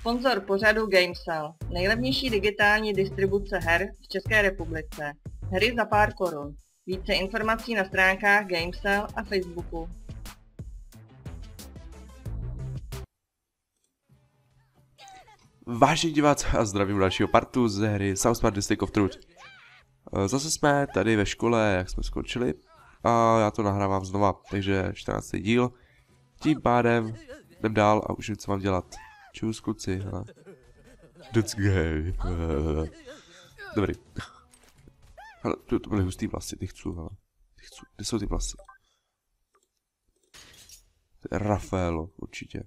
Sponzor pořadu Gamesell, nejlevnější digitální distribuce her v České republice. Hry za pár korun. Více informací na stránkách Gamesell a Facebooku. Vážení diváci a zdravím dalšího partu ze hry South Park District of Truth. Eh, Zase jsme tady ve škole, jak jsme skončili. A já to nahrávám znova, takže 14. díl. Tím pádem jdem dál a už co mám dělat. Čus, kluci, hele. That's gay. Dobrý. Hele, to, to byly hustý vlasy, ty chci, hele. Ty chci, kde jsou ty vlasy? Rafaelo, určitě.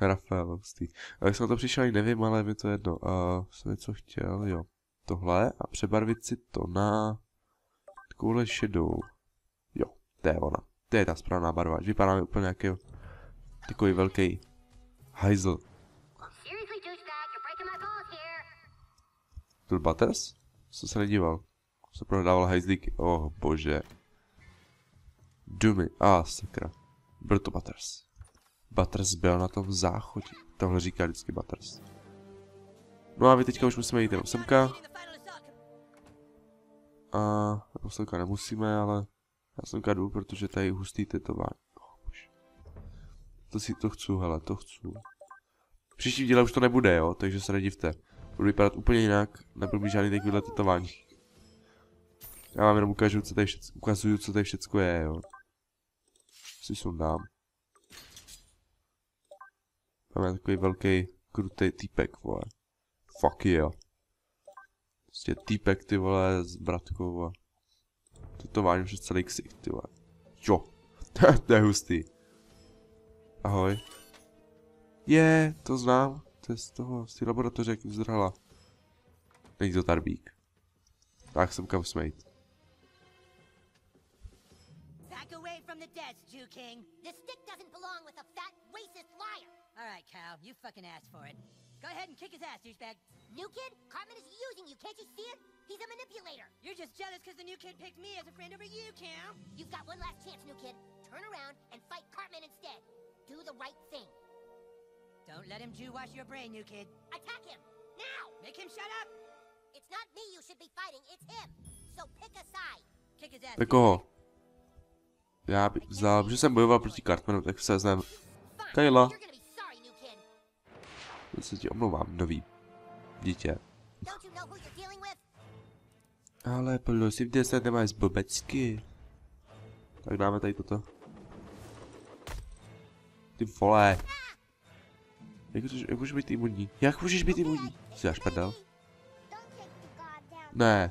Rafaelo, hustý. A jak jsem to přišel, ani nevím, ale mi to jedno. A jsem něco chtěl, jo. Tohle a přebarvit si to na takovouhle šedou. Jo, to je ona. To je ta správná barva. Vypadá mi úplně nějaký takový velký hajzl. My byl Butters? Jsem se nedíval. Se prodával hajzlíky. Oh bože. Dumy. A ah, sakra. Byl to Butters. Butters byl na tom záchodě. Tohle říká vždycky Butters. No a vy teďka už musíme jít jenom semka. A semka nemusíme, ale já semka jdu, protože tady je hustý tetování. To si to chci, hele, to chci. Příští díle už to nebude, jo, takže se nedivte. Budu vypadat úplně jinak, nebudu mít žádný takovýhle tetování. Já vám jenom ukážu, co tady všecko, ukazuju, co tady všecko je, jo. Si sundám. Máme takový velký, krutý týpek, vole. Fuck yeah. Prostě týpek, ty vole, s bratkou a... Tetování přes celý ksik, ty vole. Jo. to je hustý. Ahoj. Je, to znám. To je z toho, z té laboratoře, jak vyzrala. Není to Tarbík. Tak jsem kam smejt. Back away from the desk, Jew King. This stick doesn't belong with a fat, racist liar. All right, Cal, you fucking asked for it. Go ahead and kick his ass, douchebag. New kid, Cartman is using you. Can't you see it? He's a manipulator. You're just jealous because the new kid picked me as a friend over you, Cal. You've got one last chance, new kid. Turn around and fight Cartman instead. Do the right thing. Don't let him Jew wash your brain, new kid. Attack him now. Make him shut up. It's not me you should be fighting. It's him. So pick a side. Kick his ass. Tak koho? Já bych vzal, že jsem bojoval proti Cartmanu, tak se znám. Kayla. Já se ti omlouvám, nový dítě. Don't you know who you're dealing with? Ale prosím tě, se nemáš zbobecky. Tak dáme tady toto. Ty vole. Jak, můžeš, jak můžeš být imunní? Jak můžeš být imunní? Jsi až prdel? Ne.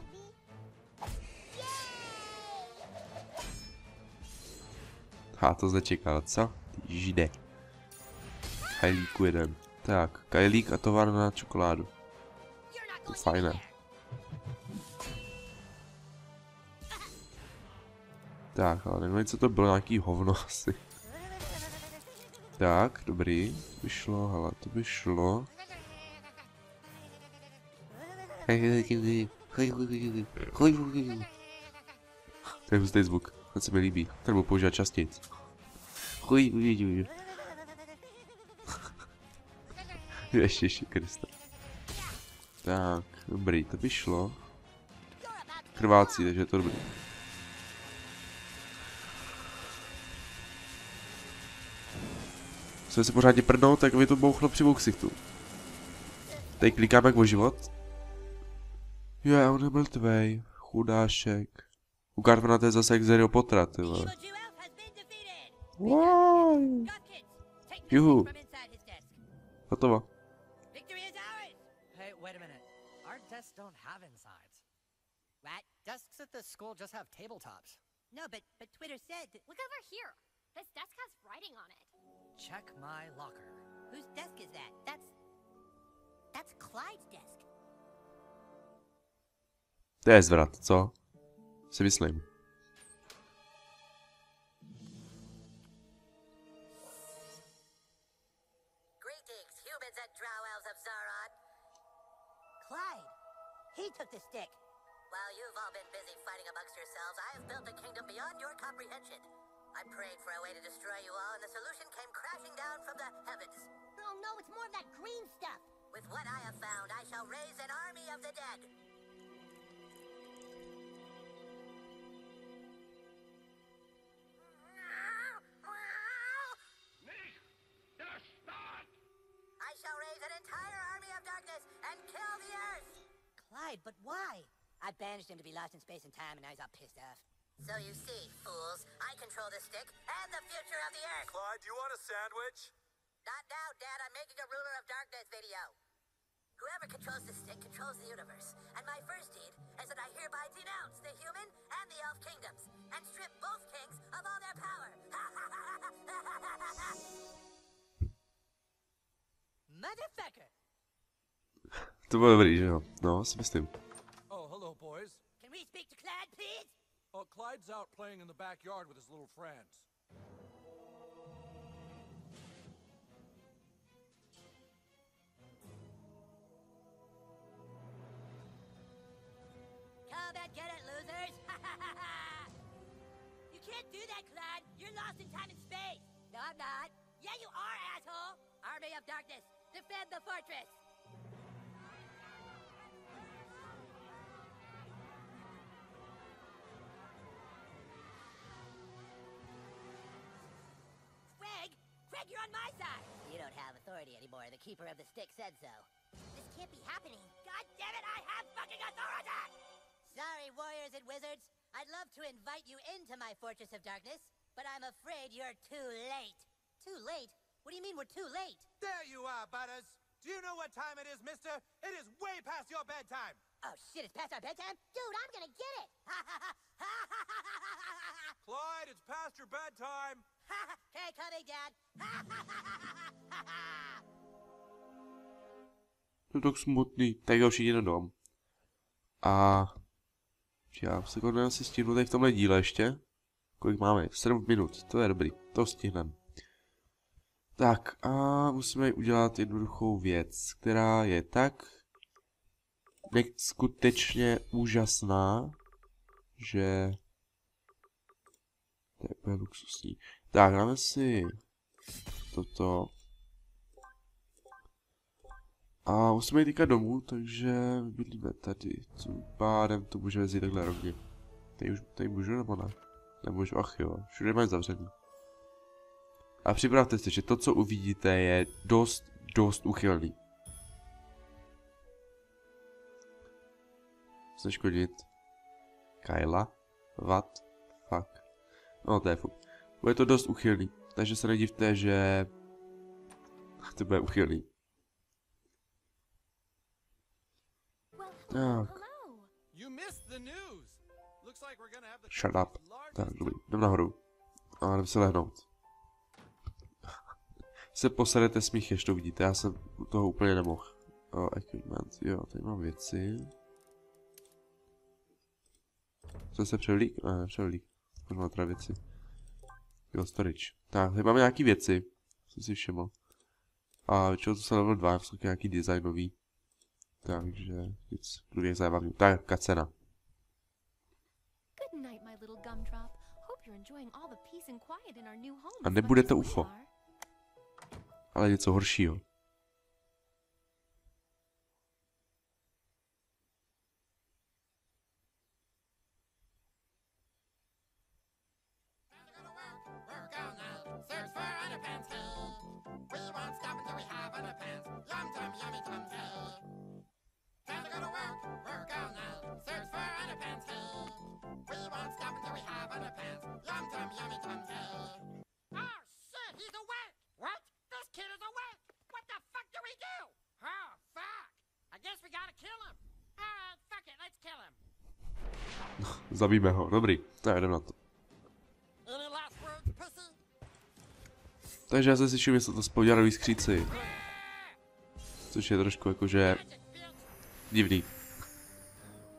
Ha, to nečekal, co? Ty žide. Kajlíku jeden. Tak, kajlík a tovar na čokoládu. To fajné. Tak, ale nevím, co to bylo, nějaký hovno asi. Tak, dobrý, to by šlo, hele, to by šlo. To je hustý zvuk, ten se mi líbí, ten budu používat častěji. Ježiši Krista. Tak, dobrý, to by šlo. Krvácí, takže je to dobrý. Musíme se pořádně prdnout, tak by to bouchlo při ksichtu. Tady klikáme jak o život. Jo, on je mrtvej. Chudášek. U Cartmana to je zase jak Zerio potrat, ty vole. Take Juhu. Hotovo. Desks don't have insides. What? Desks at this school just have tabletops. No, but but Twitter said. Look over here. This desk has writing on it. Check my locker. Whose desk is that? That's that's Clyde's desk. To je zvrat, co? Si myslím. Greetings, humans and drow elves of Zaron. Clyde. He took the stick. While you've all been busy fighting amongst yourselves, I have built a kingdom beyond your comprehension. I prayed for a way to destroy you all, and the solution came crashing down from the heavens. Oh no, it's more of that green stuff. With what I have found, I shall raise an army of the dead. I shall raise an entire army of darkness and kill the earth. Clyde, but why? I banished him to be lost in space and time, and now he's all pissed off. So you see, fools, I control the stick and the future of the earth. Clyde, do you want a sandwich? Not now, Dad. I'm making a ruler of darkness video. Whoever controls the stick controls the universe. And my first deed is that I hereby denounce the human and the elf kingdoms and strip both kings of all their power. Motherfucker! To bylo dobrý, že jo? No, si myslím. Oh, hello, boys. Can we speak to Clyde, please? Oh, Clyde's out playing in the backyard with his little friends. Come and get it, losers! you can't do that, Clyde. You're lost in time and space. No, I'm not. Yeah, you are, asshole. Army of Darkness, defend the fortress. Authority anymore. The keeper of the stick said so. This can't be happening. God damn it, I have fucking authority! Sorry, warriors and wizards. I'd love to invite you into my Fortress of Darkness, but I'm afraid you're too late. Too late? What do you mean we're too late? There you are, Butters. Do you know what time it is, mister? It is way past your bedtime. Oh shit, it's past our bedtime? Dude, I'm gonna get it! Clyde, it's past your bedtime. Okay, coming, Dad. To tak smutný. Tak jo, všichni na dom. A... Já se konec asi stihnu tady v tomhle díle ještě. Kolik máme? 7 minut, to je dobrý, to stihneme. Tak a musíme udělat jednoduchou věc, která je tak neskutečně úžasná, že to je luxusní. Tak, dáme si toto. A musíme jít teďka domů, takže bydlíme tady. Tím pádem to můžeme vzít takhle rovně. Tady už, tady můžu nebo ne? Nemůžu, ach jo, všude mají zavřený. A připravte se, že to, co uvidíte, je dost, dost uchylný. Chce škodit. Kyla? What? Fuck. No, to je fuk. Bude to dost uchylný, takže se nedivte, že... To bude uchylný. Tak, Shut up. tak, dobrý. Jdem nahoru. A jdem se lehnout. se posadete smích, až to vidíte, já jsem toho úplně nemohl. O, equipment, jo, tady mám věci. Co se převlík? Ne, převlík. Možná teda věci. Jo, storage. Tak, tady máme nějaký věci. Jsem si všiml. A většinou to se level 2, jsou nějaký designový. Takže nic průběh zábavný. Tak, kacena. A nebude to UFO. Ale něco horšího. Zabijme ho, dobrý. Tak jdem na to. Takže já si všiml, že jsou to spoděravý skříci. Což je trošku jakože divný.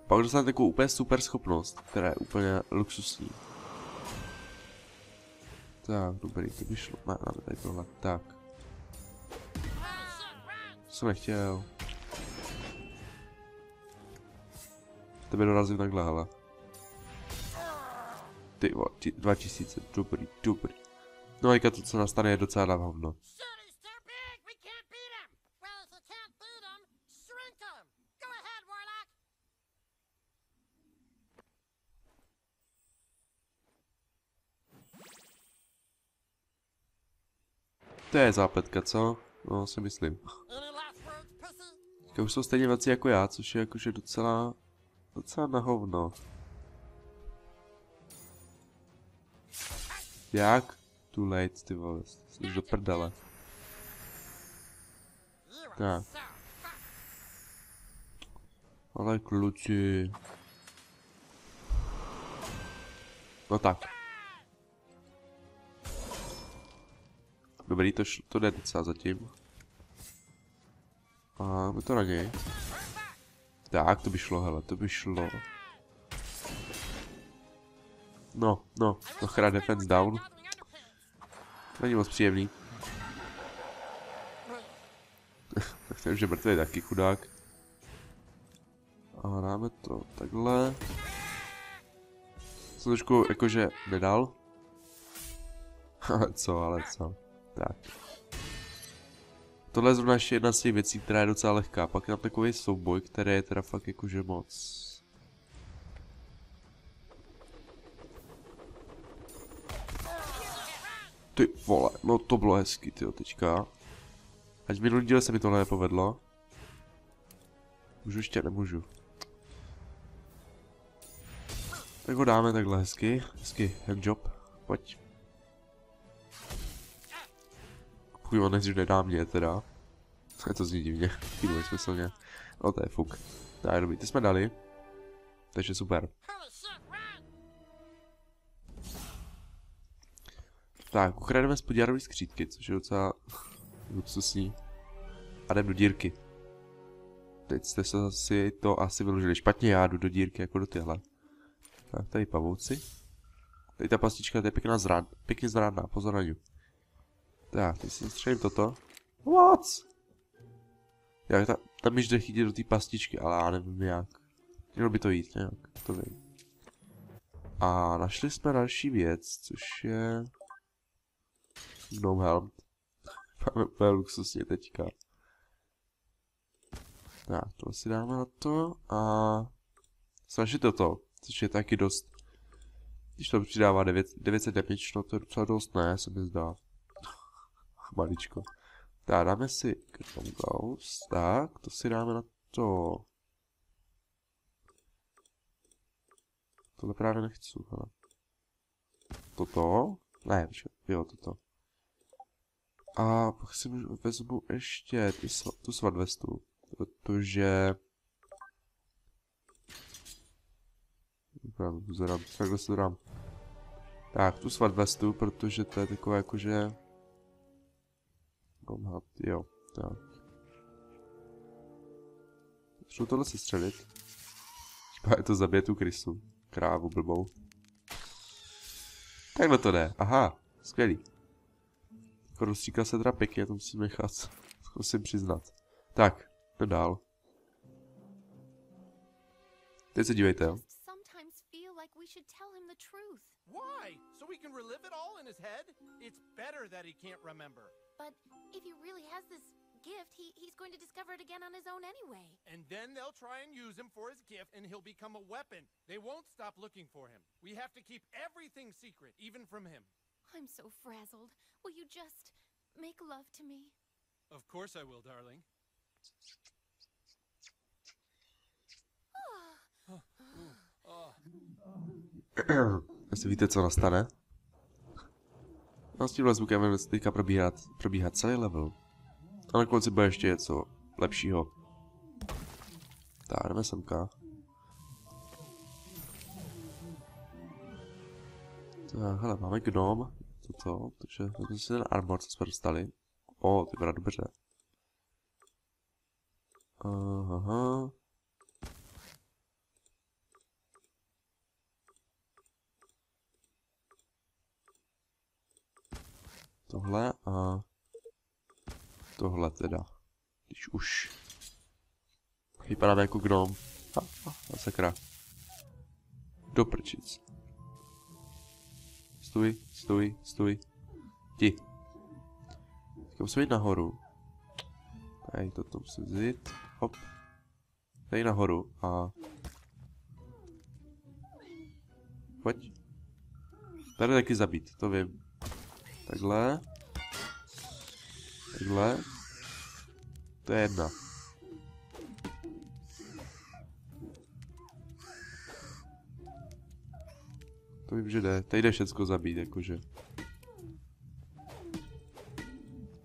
Pak dostane takovou úplně super schopnost, která je úplně luxusní. Tak, dobrý, to by šlo. Ne, máme tady tohle. Tak, to jsem nechtěl. Tebe dorazím takhle, hele. Ty, 2000, dobrý, dobrý. No a to, co nastane, je docela na hovno. To je zápetka, co? No, si myslím. Už jsou stejně velcí jako já, což je jakože docela... docela na hovno. Jak? Too late, ty vole. Jsi do prdele. Tak. Ale kluci... No tak. Dobrý, to, to jde docela zatím. A my to na něj. Tak, to by šlo, hele, to by šlo. No, no, to chra defense down. Není moc příjemný. tak to už je mrtvý taky chudák. A dáme to takhle. Jsem trošku jakože nedal. Ale co, ale co. Tak. Tohle je zrovna ještě jedna z těch věcí, která je docela lehká. Pak je tam takový souboj, který je teda fakt jakože moc. Ty vole, no to bylo hezky, tyjo, teďka. Ať minulý díle se mi tohle nepovedlo. Můžu ještě, nemůžu. Tak ho dáme takhle hezky, hezky handjob, pojď. Pokud on nejdřív nedá mě teda. Je to zní divně, chvíli smyslně. No to je fuk. Tak dobrý, ty jsme dali. Takže super. Tak, ukrademe z podíjarové skřítky, což je docela luxusní. A jdem do dírky. Teď jste se asi to asi vyložili špatně, já jdu do dírky jako do tyhle. Tak, tady pavouci. Tady ta pastička, to je pěkná zrad, pěkně zrádná, pozor na ní. Tak, teď si střelím toto. What? Jak ta, tam již jde chytit do té pastičky, ale já nevím jak. Mělo by to jít nějak, to vím. A našli jsme další věc, což je... Gnome Helm. Máme úplně luxusně teďka. Tak, to si dáme na to a... Snažit toto, což je taky dost... Když to přidává 9, 900 damage, no to je docela dost, ne, se mi zdá. Maličko. Tak, dáme si Gnome Ghost, tak, to si dáme na to. Tohle právě nechci, ale. Toto? Ne, jo, toto. A pak si vezmu ještě ty, tu svadvestu, protože... Zadám, takhle to dám. Tak, tu svadvestu, protože to je takové jakože... Gomhat, jo, tak. Začnu tohle se střelit. Chyba je to zabije tu krysu. Krávu blbou. Takhle to jde, aha, skvělý. Jako rozstříkal se teda pěkně, to musím nechat. To musím přiznat. Tak, jdem dál. Teď se dívejte, jo. Sometimes feel like we should tell him the truth. Why? So he can relive it all in his head? It's better that he can't remember. But if he really has this gift, he, he's going to discover it again on his own anyway. And then they'll try and use him for his gift, and he'll become a weapon. They won't stop looking for him. We have to keep everything secret, even from him. I'm so frazzled. Will you just make love to me? Of course I will, darling. Asi víte, co nastane. No s tímhle zvukem budeme teďka probíhat, probíhat celý level. A na konci bude ještě něco lepšího. Tak, jdeme semka. Hele, máme gnom. Toto, takže vezmu si ten armor, co jsme dostali. O, ty vypadá dobře. Aha. Tohle a tohle teda. Když už. Vypadáme jako gnom. Ha, ha, ha, sakra. Do prčic. Stůj, stůj, stůj. Ti. Teďka musím jít nahoru. Tady toto musím vzít. Hop. Tady nahoru a... Pojď. Tady taky zabít, to vím. Takhle. Takhle. To je jedna. To vím, že jde. Tady jde všecko zabít, jakože.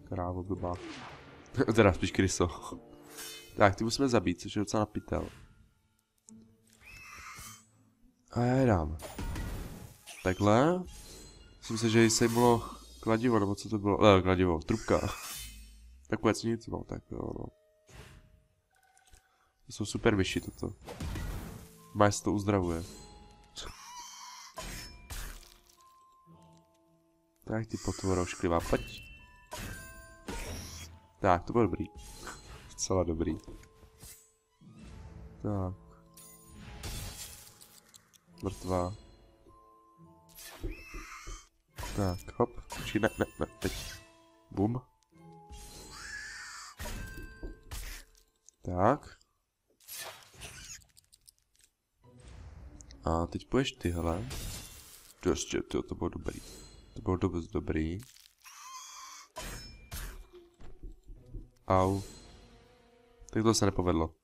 Krávo blbá. teda spíš kryso. tak, ty musíme zabít, což je docela napitel. A já je dám. Takhle. Myslím si, že se bylo kladivo, nebo co to bylo? Ne, kladivo, trubka. tak vůbec nic, no, tak jo, no. To jsou super myši, toto. Máš to uzdravuje. Tak ty potvoro ošklivá, pojď. Tak, to bylo dobrý. Docela dobrý. Tak. Mrtvá. Tak, hop. Počkej, ne, ne, ne, teď. Bum. Tak. A teď půjdeš ty, hele. Prostě, to, to bylo dobrý. To bylo dost dobrý. Au. Tak to se nepovedlo.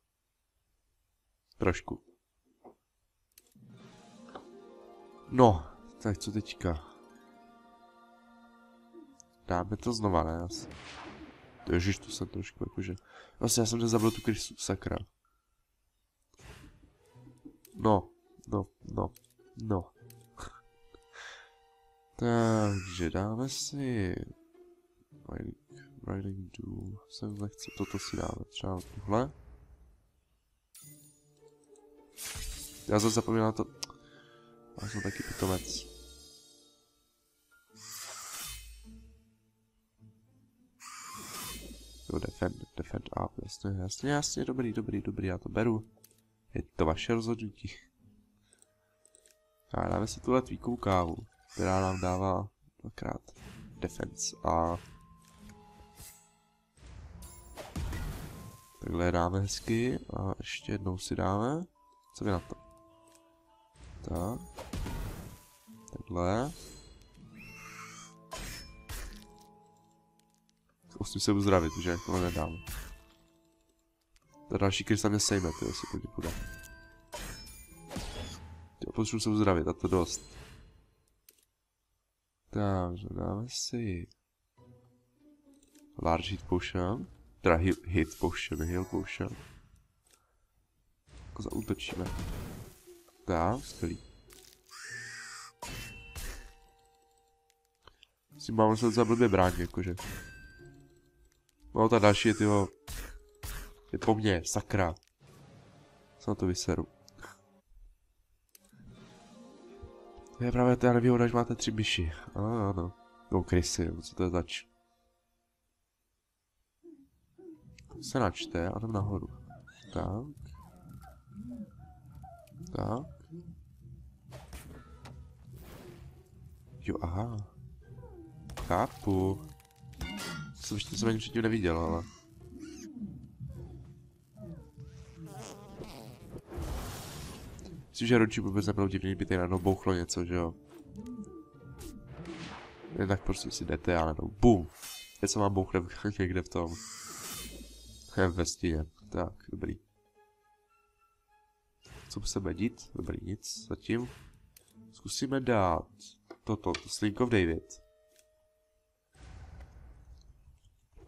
Trošku. No, tak co teďka? Dáme to znova, ne? Asi. Ježiš, to jsem trošku jakože... Vlastně já jsem nezabil tu krysu, sakra. No, no, no, no. Takže dáme si... Riding, riding Doom. Jsem nechce, toto si dáme. Třeba tohle. Já jsem zapomněl na to... Já jsem taky pitomec. Jo, defend, defend up, jasně, jasně, jasně, dobrý, dobrý, dobrý, já to beru. Je to vaše rozhodnutí. A dáme si tuhle tvíkovou kávu která nám dává dvakrát defense a takhle dáme hezky a ještě jednou si dáme, co vy na to? Tak, takhle. Musím se uzdravit, že tohle nedám. Ta další krysa mě sejme, to asi půjde půjde. Potřebuji se uzdravit a to dost. Takže dáme si large hit potion, teda hit, potion, heal potion. Jako zautočíme. Tak, skvělý. Si mám se za blbě bránit, jakože. No ta další je tyho... Je po mně, sakra. Co na to vyseru. To je právě ta nevýhoda, že máte tři myši. Ano, ano. No, krysy, co to je zač. Se načte a jdem nahoru. Tak. Tak. Jo, aha. Chápu. Jsem ještě jsem ani předtím neviděl, ale... Myslím, že Roči vůbec divný, by tady najednou bouchlo něco, že jo. Jen tak prostě si jdete a najednou BUM! Něco mám bouchne někde v tom. Ve stíně. Tak, dobrý. Co musíme dít? Dobrý, nic zatím. Zkusíme dát toto, to Slinkov David.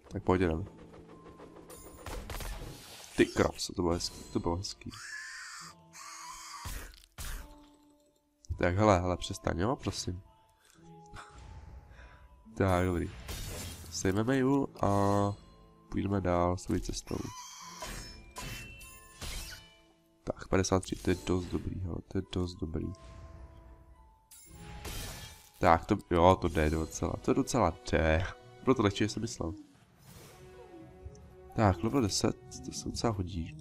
Tak pojď jdem. Ty kravce, to bylo hezký, to bylo hezký. Tak hele, hele, přestaň, jo, prosím. tak, dobrý. Sejmeme ju a půjdeme dál svou cestou. Tak, 53, to je dost dobrý, hele, to je dost dobrý. Tak, to, jo, to jde docela, to je docela jde. Bylo to lehčí, jsem myslel. Tak, level 10, to se docela hodí.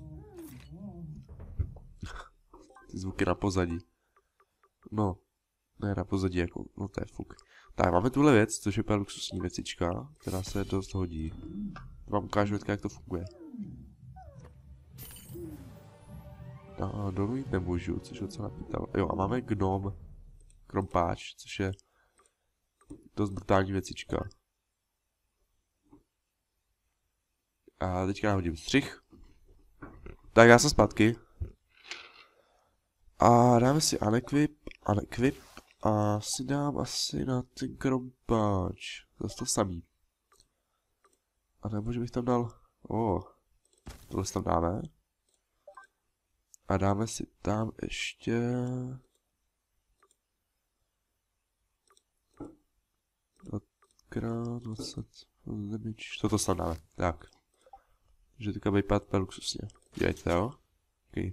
Ty zvuky na pozadí. No, ne na pozadí, jako, no to je fuk. Tak, máme tuhle věc, což je luxusní věcička, která se dost hodí. Vám ukážu jak to funguje. A dolů jít nemůžu, což je docela pýtal. Jo, a máme gnom, krompáč, což je dost brutální věcička. A teďka nahodím střih. Tak já jsem zpátky. A dáme si unequip, unequip a si dám asi na ten krompáč. Zase to samý. A nebo že bych tam dal, o, oh, tohle tam dáme. A dáme si tam ještě... Dvakrát 20 damage. Toto tam dáme, tak. Že teďka vypadat luxusně. Dělejte, jo? Okay.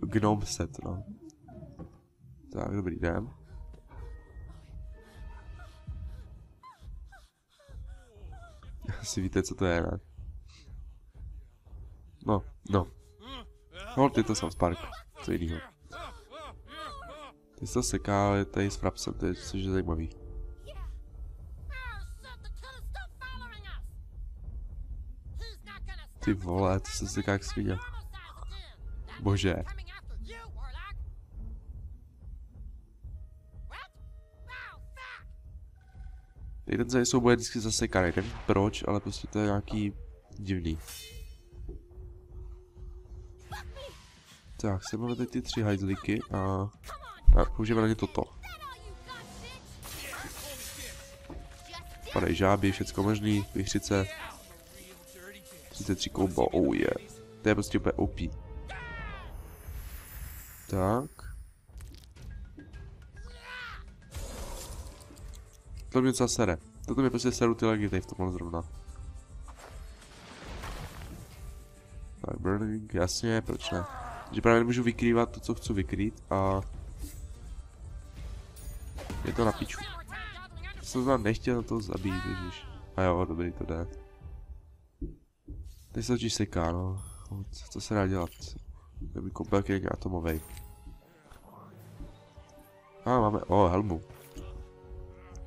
Gnome set, no. Tak, dobrý den. Asi víte, co to je, ne? No, no. Hold, je to South Park. Co jinýho. Ty se seká, ale tady s frapsem, to je, což je zajímavý. Ty vole, to se seká jak svině. Bože. Tady ten souboj je vždycky zasekaný, nevím proč, ale prostě to je nějaký divný. Tak, sem máme teď ty tři hajzlíky a, a použijeme na ně toto. Padej žáby, všecko možný, vychřice. 33 kombo, oh yeah. To je prostě úplně OP. Tak. To mě co sere. Toto mě prostě seru ty legy tady v tomhle zrovna. Tak, burning, jasně, proč ne. Že právě nemůžu vykrývat to, co chci vykrýt a... Je to na piču. Jsem tam nechtěl to zabít, ježiš. A jo, dobrý, to jde. Teď se totiž seká, no. Co se dá dělat? Kdyby kompelk je atomovej. A ah, máme, o, oh, helmu.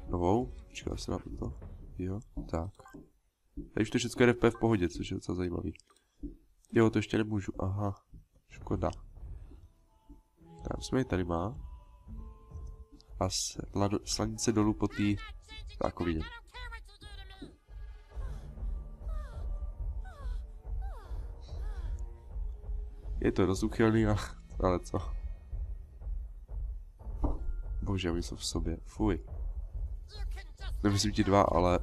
Novou? Počkej, se na to. Jo, tak. Tady už to všechno jde v pohodě, což je docela zajímavý. Jo, to ještě nemůžu, aha. Škoda. Tam jsme tady má. A slanice dolů po té takový. Je to dost uchylný, ale co? Bože, oni jsou v sobě, fuj. Nemyslím ti dva, ale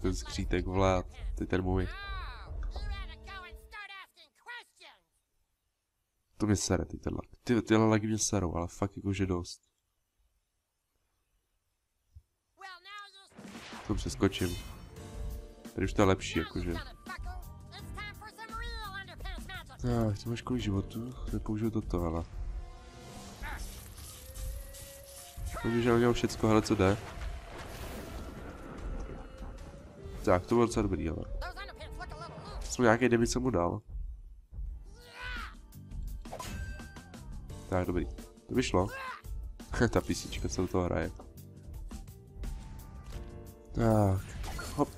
ten skřítek, vole, ty ten můj. To mě sere, ty tenhle. Ty, tyhle lagy mě serou, ale fakt jakože dost. To přeskočím. Tady už to je lepší, jakože. Tak, ty máš kolik životů? Nepoužiju toto, ale. Vidíš, že udělal všecko, hele co jde. Tak, to bylo docela dobrý, ale. Jsem nějaký demi, co mu dal. Tak, dobrý. To vyšlo. Ta písnička, co do toho hraje. Tak, hop.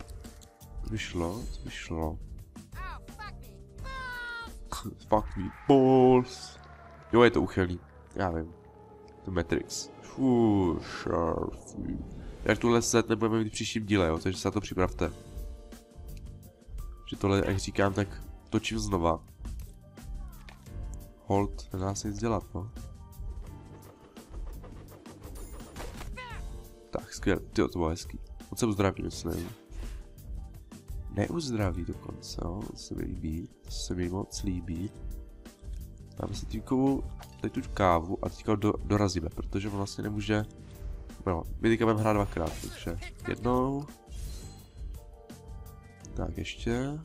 Vyšlo, to vyšlo. Fuck me balls. Jo, je to uchylný. Já vím. To Matrix. Fuh, šarfy. Jak tuhle set nebudeme mít v příštím díle, jo, takže se na to připravte. Že tohle, jak říkám, tak točím znova. Hold, nedá se nic dělat, no. Tak, skvěle, tyjo, to bylo hezký. Moc jsem zdravý, myslím. Neuzdraví dokonce, jo, to se mi líbí, to se mi moc líbí. Dáme si týkovou, tady tu kávu a teďka do, dorazíme, protože on vlastně nemůže... No, my teďka budeme hrát dvakrát, takže jednou. Tak ještě.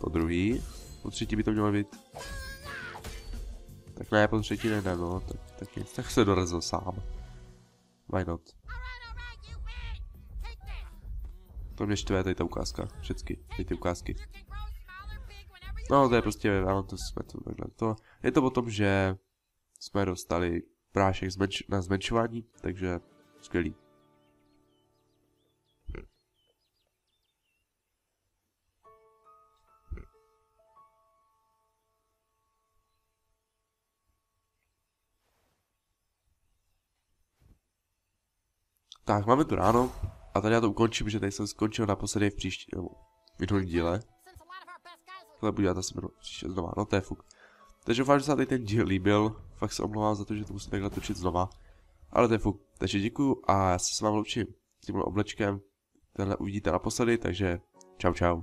Po druhý. Po třetí by to mělo být. Tak ne, po třetí ne, no, tak, tak tak se dorazil sám. Why not? To mě štve tady ta ukázka, všechny, tady ty ukázky. No, to je prostě, ano, to jsme to. To, je to o tom, že jsme dostali prášek zmenš na zmenšování, takže skvělý. Tak, máme tu ráno. A tady já to ukončím, že tady jsem skončil naposledy v příští, nebo minulém díle. Tohle budu dělat asi příště znova, no to je fuk. Takže doufám, že se tady ten díl líbil. Fakt se omlouvám za to, že to musím takhle točit znova. Ale to je fuk. Takže děkuju a já se s vámi loučím. S tímhle oblečkem. Tenhle uvidíte naposledy, takže čau čau.